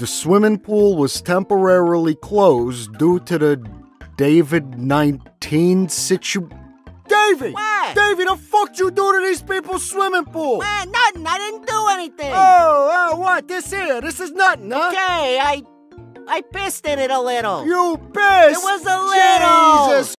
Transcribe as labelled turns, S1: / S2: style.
S1: The swimming pool was temporarily closed due to the David 19 situ. David,
S2: What?
S1: Davey, the fuck you do to these people's swimming pool?
S2: Man, nothing. I didn't do anything.
S1: Oh, oh, what? This here? This is nothing, huh?
S2: Okay, I I pissed in it a little.
S1: You pissed!
S2: It was a little.